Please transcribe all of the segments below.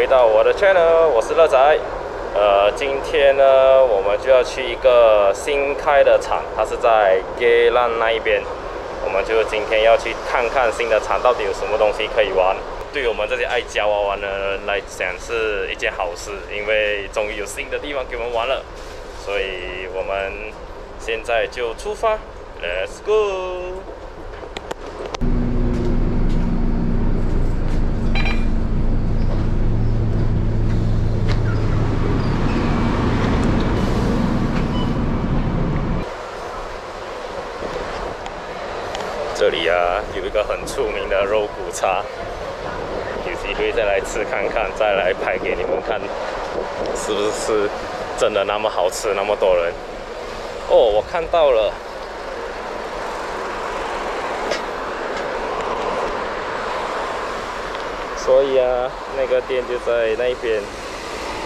回到我的 channel，我是乐仔。呃，今天呢，我们就要去一个新开的厂，它是在 Gay 浪那一边。我们就今天要去看看新的厂到底有什么东西可以玩。对于我们这些爱夹娃娃的人来讲，是一件好事，因为终于有新的地方给我们玩了。所以我们现在就出发，Let's go！啊，有一个很出名的肉骨茶，有机会再来吃看看，再来拍给你们看，是不是真的那么好吃？那么多人哦，我看到了，所以啊，那个店就在那边，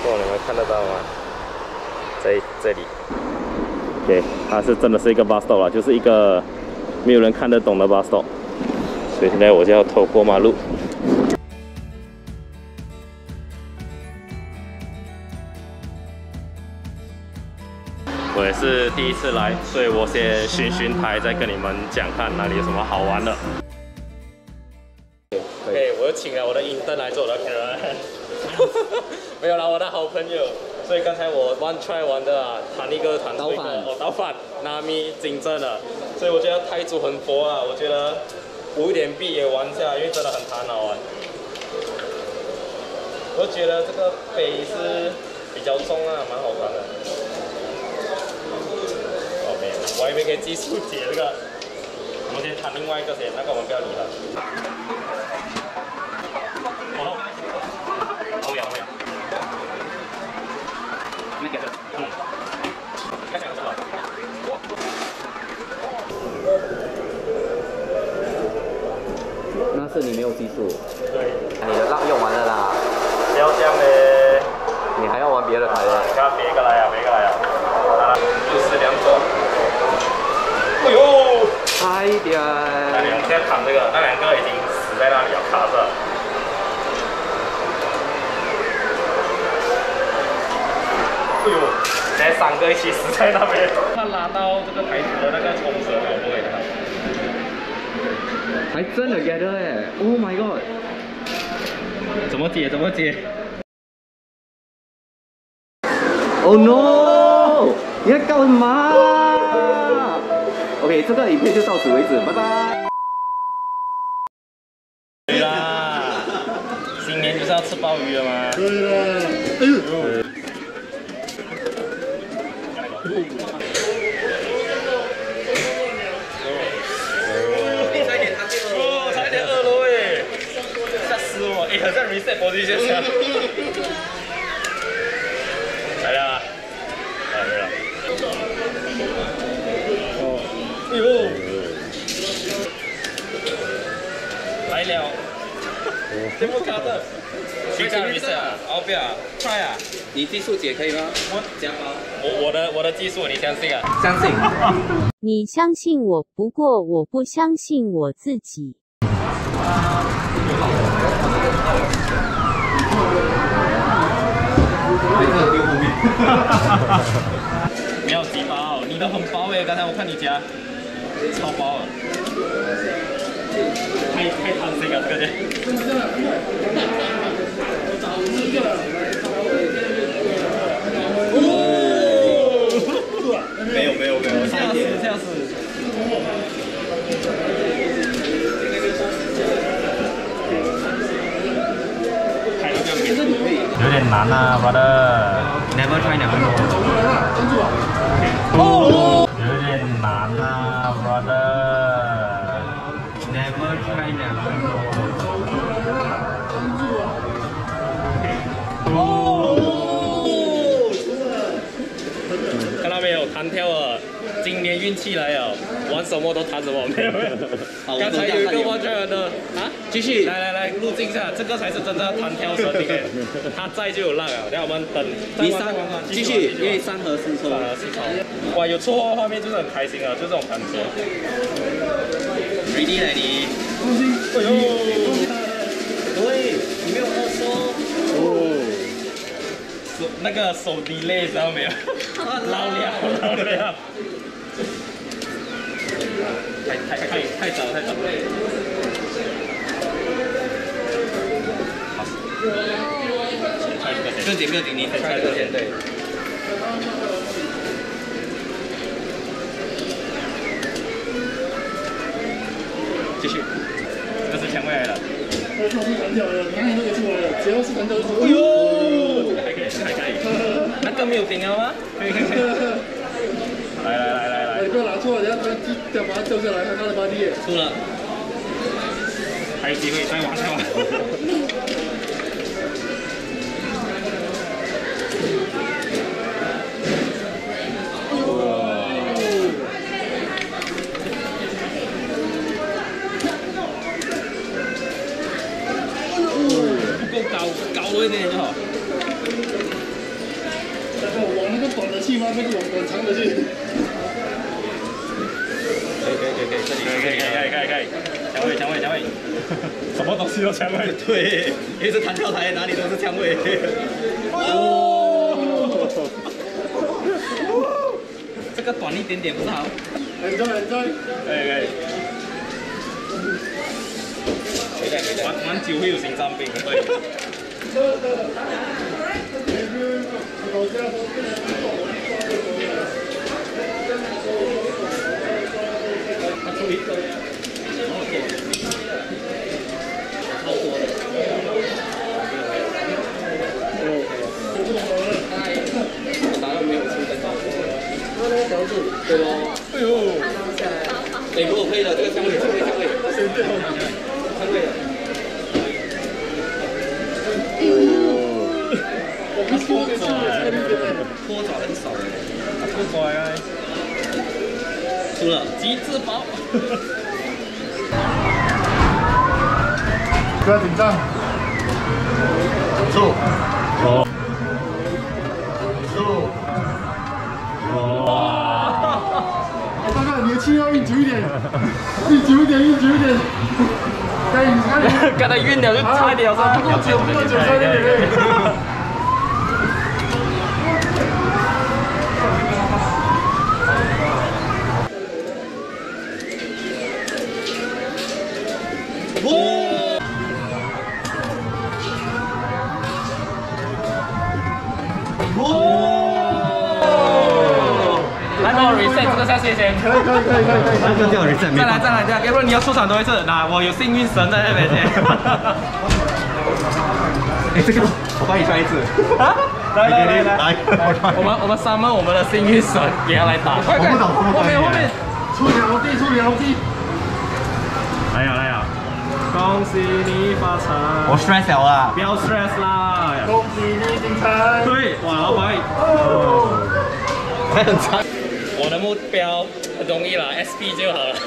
哦，你们看得到吗？在这里，OK，它是真的是一个 bus stop 了，就是一个。没有人看得懂的 bus stop，所以现在我就要偷过马路。我也是第一次来，所以我先巡巡台，再跟你们讲看哪里有什么好玩的。OK，我又请了我的英灯来做我的客人，没有了我的好朋友。所以刚才我 one try 玩的啊，弹一个弹对个哦，倒反，Nami 金正的。所以我觉得台主很佛啊，我觉得五点币也玩一下，因为真的很弹好玩。我觉得这个杯是比较重啊，蛮好玩的。哦没有，我还以为可以技术解这个。我们先弹另外一个先，那个我们不要理了。是你没有技术，对，你的浪用完了啦，不要这样嘞，你还要玩别的牌的？看别个来啊，别个来啊，又是两种，哎呦，差一点，那两天躺这个，那两个已经死在那里了，卡着。哎呦，那三个一起死在那边，他拿到这个牌子的那个冲绳我，不会的。还真的 get 哎！Oh my god！怎么解？怎么解？Oh no！你在干嘛？OK，这个影片就到此为止，拜拜。对啦，新年就是要吃鲍鱼了吗？对啦。哎呦！reset position 来了，来了，哎呦，来了，这么卡的，谁加 reset 啊？哦不要，try 啊？你技术姐可以吗？我加包。我我的我的技术你相信啊？相信。你相信我，不过我不相信我自己。没有几包，你的很薄哎！刚才我看你家超薄了，太太贪心了，这个没有没有没有，吓死吓死！难啊，brother。Never try never。有点难啊，brother。Never try never know。哦。看到没有，弹跳了。今年运气来了，玩什么都弹什么。没有没有，刚才有一个玩家的啊，继续来来来录镜一下，这个才是真正的弹跳神。你看，他在就有浪啊。让我们等第三继续，因为三和四抽，三和四抽。哇，有错画画面就是很开心啊，就这种感觉。Ready，ready。哎呦，对，你没有二说。那个手 delay 知道没有？老了老了，太太太太早太早。更紧更紧，你开这先对。继续，这是前卫来了。他是弹跳的，你看那个出来了，只要是弹跳就。哎呦，还可以还可以，那个没有顶了吗？可以可以可以。来来来来来，你不要拿错，人家他再把它掉下来，看他的巴蒂。出了，还有机会，再往再往。对，因为这弹跳台，哪里都是枪位。哦，这个短一点点不是好？很重很重。可以可以。玩玩久会有心脏病，对。他出一个，的，超多的。答案没有出在高对喽。哎呦！哎，如果可以的，这个香味，香味，香味，香味的。我不说的是拖爪很少哎，拖爪啊，输了，极致包。不要紧张。走。哦。走。气要运久一点，运久一点，运久一点。刚才晕了就差一点，我说不够久，不够久，差一点点。来下线先。可以，可以，可以，可以，可以。再来，再来，再来，要不然你要出场多一次。那我有幸运神在那边先。哎，这个我帮你穿一次。啊？来来来来，来，我穿。我们我们 summon 我们的幸运神也要来打，快快，后面后面，出鸟地，出鸟地。来呀来呀！恭喜你发财！我 stress 了啊！不要 stress 啦！恭喜你精彩！对，哇，老板，还很长。目标很容易啦，SP 就好了。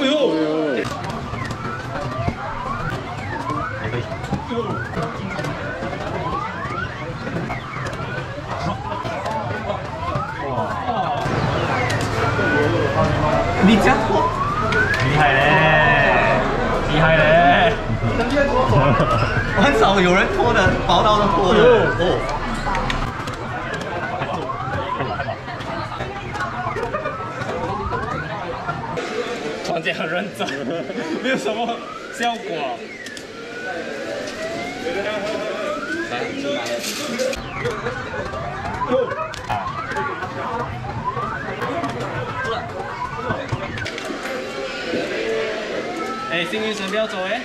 哎呦！还可以。你这样拖，厉害嘞，厉害嘞！有人拖的薄刀都拖的哦。团姐很认真，没有什么效果。来。哎，幸运神不要走哎！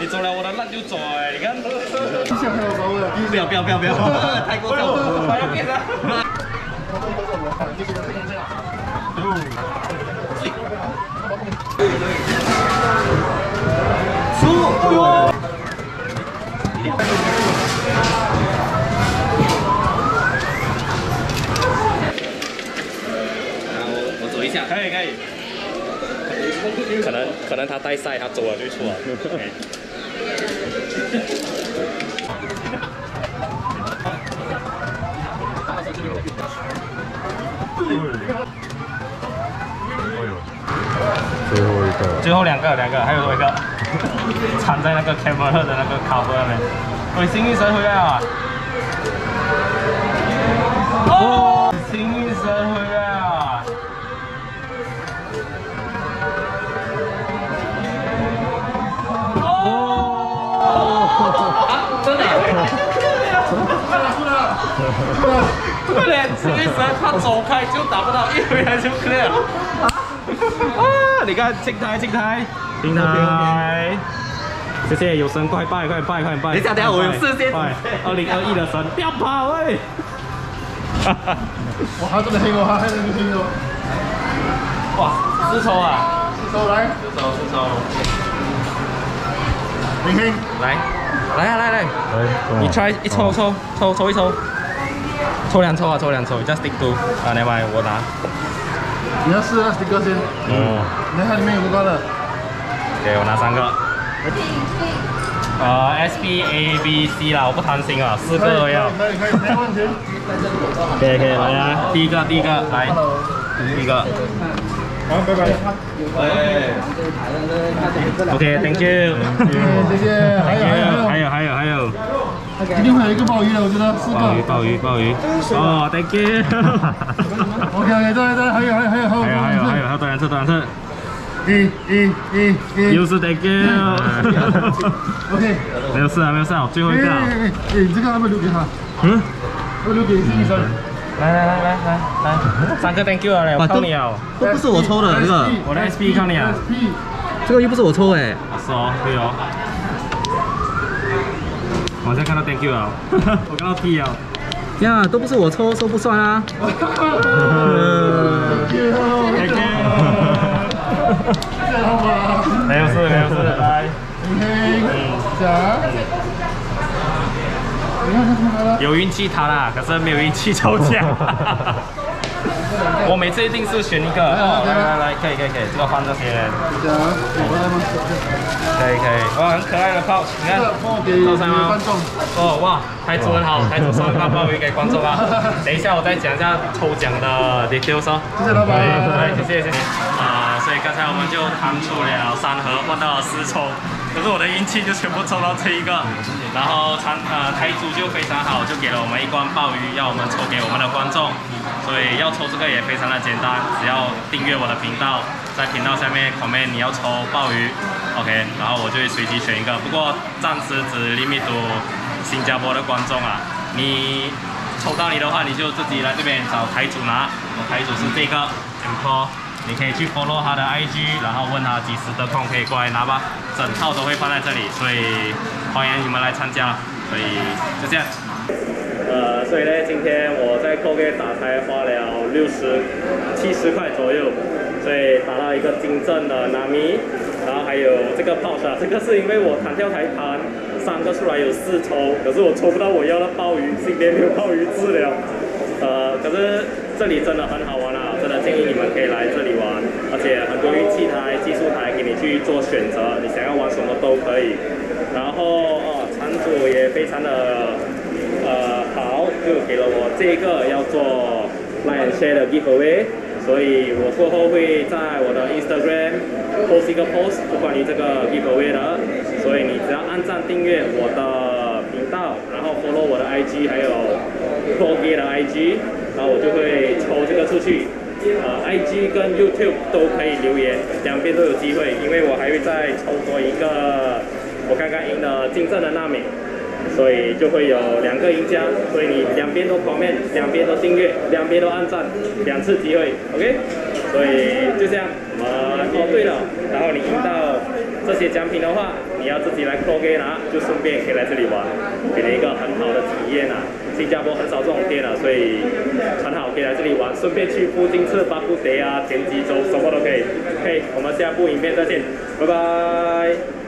你走了，我的烂就走哎！你看，你想还有包的？不要不要不要不要，太过分了！快要变了。输！哎呦！我我走一下，可以可以。可能可能他带赛，他走了就出了。最后一个，最后两个，两个，还有多一个，藏在那个 camera 的那个 cover 那边。喂，幸运神回来了！哦，幸运神回来了！哦，真的？快点，幸运神他走开就打不到，一回来就 clear。啊！你看，青台，青台，青台。谢谢，有神快拜，快拜，快拜！等一下，等一下，我有事先。拜，二零二一的神，不要跑喂！哇，真的黑我，还真的黑哦！哇，丝绸啊！丝绸来，丝绸，丝绸。明星，来，来啊，来来，来，你 try 一抽抽抽抽一抽，抽两抽啊，抽两抽，just stick to 啊，来吧，我拿。你要试那 sticker 先。嗯。你看里面有多高的？OK，我拿三个。呃，S B A B C 啦，我不贪心啊，四个都要。可以可以，没问题。可以可以，来啊，第一个第一个来，第一个。好，拜拜。哎。OK，Thank you。谢谢。还有还有还有还有。一定会有一个鲍鱼的，我觉得四个。鲍鱼鲍鱼鲍鱼。哦，Thank you。OK OK，对对，还有还有还有还有还有还有还有多两次多两次。一、一、一、一，又是 Thank you。OK，没有事啊，没有事啊，最后一个。哎，你这个要不要留给他？嗯，我留给医生。来来来来来来，三个 Thank you 啊，我靠你啊！都不是我抽的这个，我的 SP 靠你啊！这个又不是我抽哎。是哦，对哦。我现在看到 Thank you 啊，我看到 T 啊。呀，都不是我抽，说不算啊。Thank you。没有事，没有事，来。有运气他啦，可是没有运气抽奖。我每次一定是选一个。来来来，可以可以可以，这个放这边。可以可以，哇，很可爱的泡，你看，多少吗？哦哇，台主很好，台主送一包鲍鱼给观众啊。等一下我再讲一下抽奖的 details 哦。谢谢老板。来，谢谢谢谢。啊，所以刚才我们就弹出了三盒，换到了四抽。可是我的运气就全部抽到这一个，然后台呃台主就非常好，就给了我们一罐鲍鱼，要我们抽给我们的观众。所以要抽这个也非常的简单，只要订阅我的频道，在频道下面 comment 你要抽鲍鱼，OK，然后我就会随机选一个。不过暂时只 limit 到新加坡的观众啊，你抽到你的话，你就自己来这边找台主拿。我台主是这个 M Paul，你可以去 follow 他的 IG，然后问他几时得空可以过来拿吧。整套都会放在这里，所以欢迎你们来参加。所以就这样。呃，所以呢，今天我在 c o g 打开花了六十、七十块左右，所以打到一个金正的 Nami，然后还有这个 Pouch 啊，这个是因为我弹跳台弹三个出来有四抽，可是我抽不到我要的鲍鱼，今天没有鲍鱼治疗。呃，可是这里真的很好玩啊，真的建议你们可以来这里玩，而且很多运气台、技术台给你去做选择，你想要玩什么都可以。然后哦，场主也非常的。呃，好，就给了我这个要做 Lion Share 的 Giveaway，所以我过后会在我的 Instagram post 一个 post，不关于这个 Giveaway 的，所以你只要按赞订阅我的频道，然后 follow 我的 IG，还有 p o g a 的 IG，然后我就会抽这个出去。呃，IG 跟 YouTube 都可以留言，两边都有机会，因为我还会再抽多一个我刚刚赢的金正的纳米。所以就会有两个赢家，所以你两边都 comment，两边都订阅，两边都按赞，两次机会，OK？所以就这样，呃，哦对了，然后你赢到这些奖品的话，你要自己来 c o g 拿，就顺便可以来这里玩，给你一个很好的体验啊！新加坡很少这种店了，所以很好，可以来这里玩，顺便去附近吃巴布德啊、田鸡粥，什么都可以。OK，我们下部影片再见，拜拜。